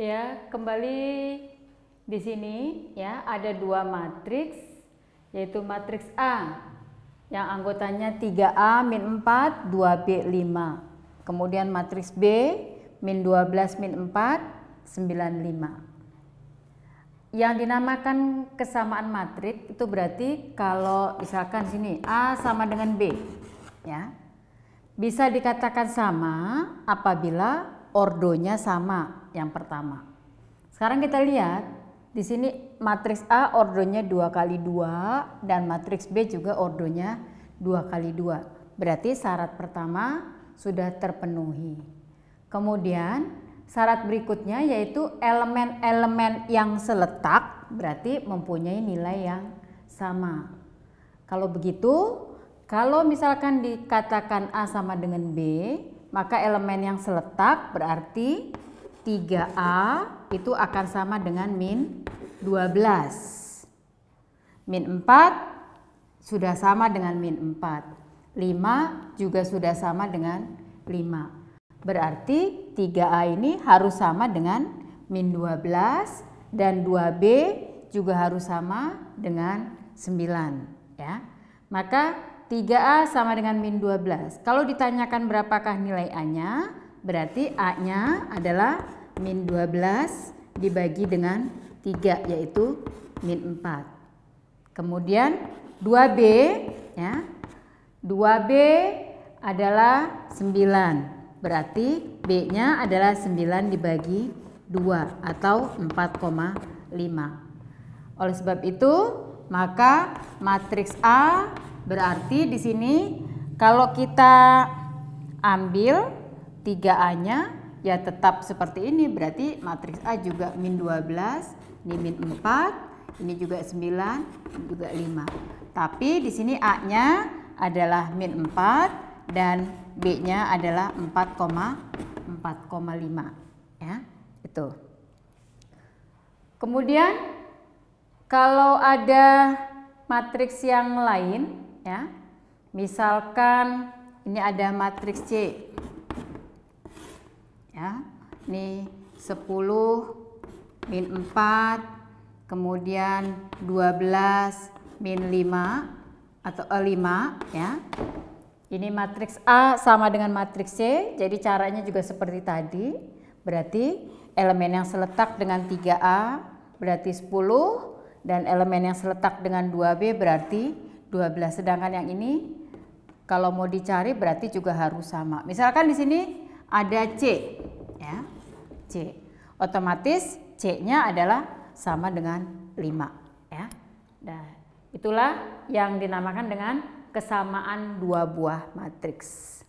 Ya, kembali di sini ya ada dua matriks yaitu matriks A yang anggotanya 3A min 4, 2B 5. Kemudian matriks B min 12 min 4, 95. Yang dinamakan kesamaan matriks itu berarti kalau misalkan sini A sama dengan B ya. Bisa dikatakan sama apabila ordonya sama yang pertama. Sekarang kita lihat di sini matriks A ordonya dua kali dua dan matriks B juga ordonya dua kali dua. Berarti syarat pertama sudah terpenuhi. Kemudian syarat berikutnya yaitu elemen-elemen yang seletak berarti mempunyai nilai yang sama. Kalau begitu, kalau misalkan dikatakan A sama dengan B, maka elemen yang seletak berarti 3A itu akan sama dengan min 12. Min 4 sudah sama dengan min 4. 5 juga sudah sama dengan 5. Berarti 3A ini harus sama dengan min 12 dan 2B juga harus sama dengan 9 ya. Maka 3A sama dengan min 12. Kalau ditanyakan berapakah nilai A-nya, Berarti A-nya adalah min 12 dibagi dengan 3 yaitu min 4. Kemudian 2B ya. 2B adalah 9. Berarti B-nya adalah 9 dibagi 2 atau 4,5. Oleh sebab itu, maka matriks A berarti di sini kalau kita ambil 3A-nya ya tetap seperti ini berarti matriks A juga min 12, ini min 4, ini juga 9, ini juga 5. Tapi di sini A-nya adalah min 4 dan B-nya adalah 4,4,5 ya. Itu. Kemudian kalau ada matriks yang lain ya. Misalkan ini ada matriks C. Ya ini 10 min 4 kemudian 12 min 5 atau e, 5 ya. Ini matriks A sama dengan matriks C jadi caranya juga seperti tadi. Berarti elemen yang seletak dengan 3A berarti 10 dan elemen yang seletak dengan 2B berarti 12 sedangkan yang ini kalau mau dicari berarti juga harus sama misalkan di sini ada C ya. C. Otomatis C-nya adalah sama dengan 5 ya. Nah, itulah yang dinamakan dengan kesamaan dua buah matriks.